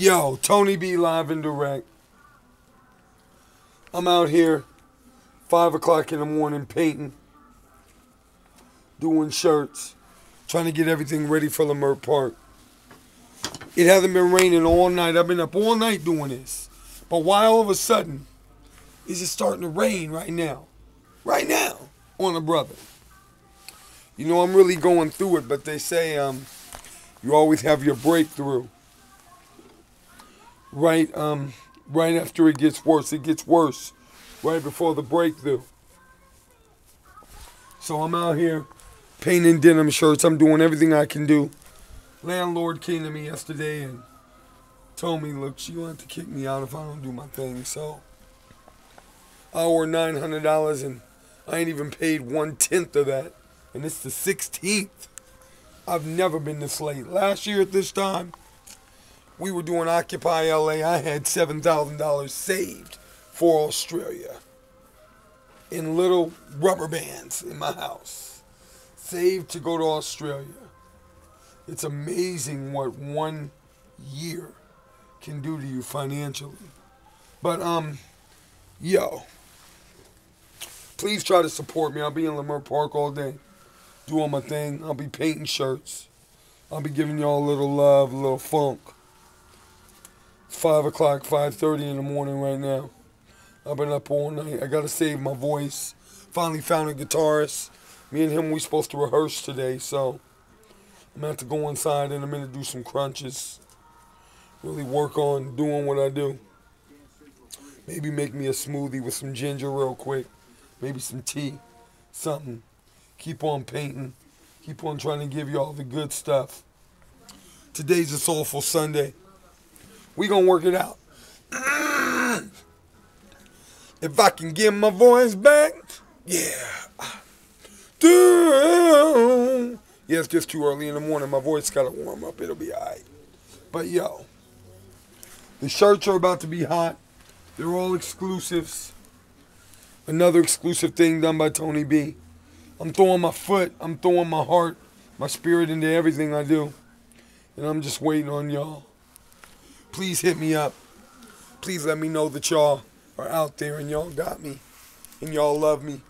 Yo, Tony B live and direct. I'm out here, five o'clock in the morning, painting, doing shirts, trying to get everything ready for Leimert Park. It hasn't been raining all night. I've been up all night doing this. But why all of a sudden is it starting to rain right now? Right now on a brother. You know, I'm really going through it, but they say um, you always have your breakthrough. Right, um, right after it gets worse, it gets worse. Right before the breakthrough. So I'm out here painting denim shirts. I'm doing everything I can do. Landlord came to me yesterday and told me, look, she wanted to kick me out if I don't do my thing. So I owe her $900 and I ain't even paid one tenth of that. And it's the 16th. I've never been this late. Last year at this time, we were doing Occupy LA. I had $7,000 saved for Australia in little rubber bands in my house. Saved to go to Australia. It's amazing what one year can do to you financially. But um, yo, please try to support me. I'll be in Leimert Park all day, doing my thing. I'll be painting shirts. I'll be giving y'all a little love, a little funk. Five o'clock, five thirty in the morning right now. I've been up all night. I gotta save my voice. Finally found a guitarist. Me and him we supposed to rehearse today, so I'm gonna have to go inside in a minute, do some crunches. Really work on doing what I do. Maybe make me a smoothie with some ginger real quick. Maybe some tea. Something. Keep on painting. Keep on trying to give you all the good stuff. Today's a soulful Sunday. We gonna work it out. If I can get my voice back, yeah. Yeah, it's just too early in the morning. My voice gotta warm up. It'll be alright. But yo, the shirts are about to be hot. They're all exclusives. Another exclusive thing done by Tony B. I'm throwing my foot, I'm throwing my heart, my spirit into everything I do. And I'm just waiting on y'all. Please hit me up. Please let me know that y'all are out there and y'all got me. And y'all love me.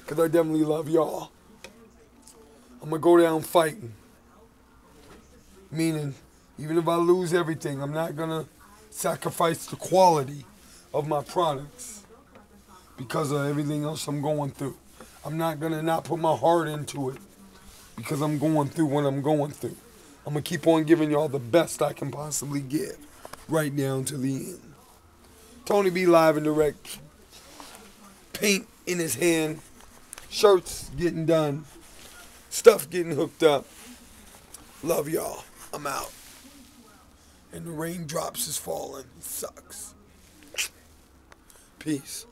Because I definitely love y'all. I'm going to go down fighting. Meaning, even if I lose everything, I'm not going to sacrifice the quality of my products because of everything else I'm going through. I'm not going to not put my heart into it because I'm going through what I'm going through. I'm to keep on giving y'all the best I can possibly give right down to the end. Tony B live and direct. Paint in his hand. Shirts getting done. Stuff getting hooked up. Love y'all. I'm out. And the raindrops is falling. It sucks. Peace.